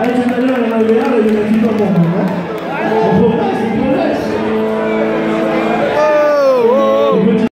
Ahí está la de la de la